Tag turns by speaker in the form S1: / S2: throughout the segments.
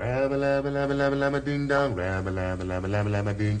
S1: Rabba labba labba labba labba ding dong, rabba labba labba labba labba ding.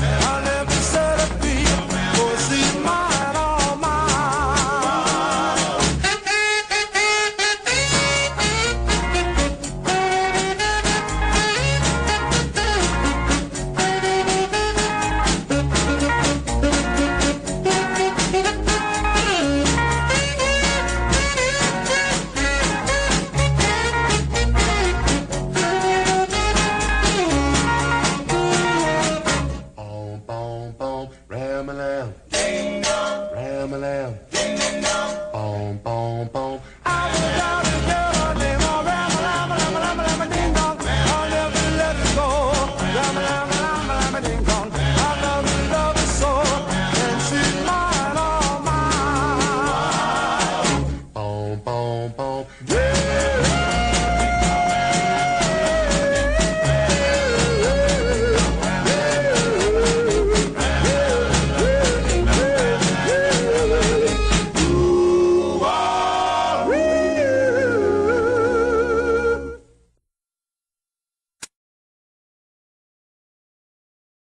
S1: Ram a lamb. Boom, boom, boom.